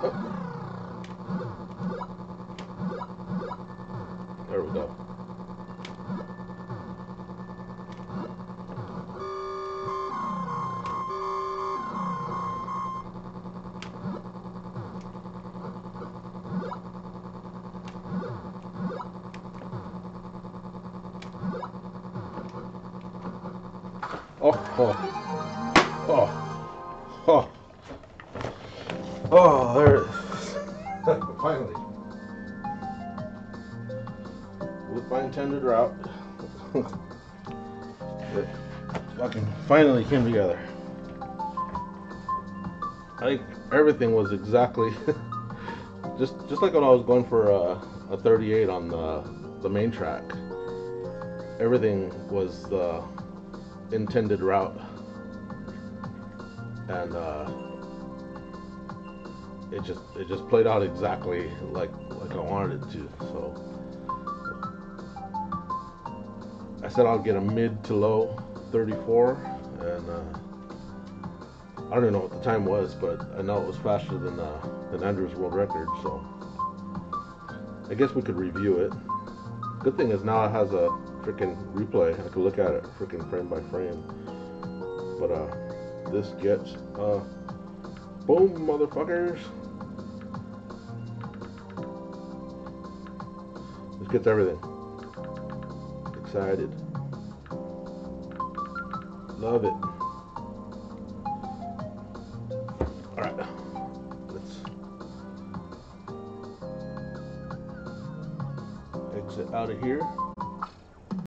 There we go. Oh, oh, oh, oh, oh, there it is. Finally. With my intended route, it fucking finally came together. Like everything was exactly just just like when I was going for a, a 38 on the the main track. Everything was the intended route, and uh, it just it just played out exactly like like I wanted it to. So I said I'll get a mid to low 34, and uh, I don't even know what the time was, but I know it was faster than uh, than Andrew's world record. So I guess we could review it. Good thing is now it has a freaking replay. I could look at it freaking frame by frame. But uh, this gets uh, boom, motherfuckers. This gets everything. Excited. Love it. All right, let's exit out of here.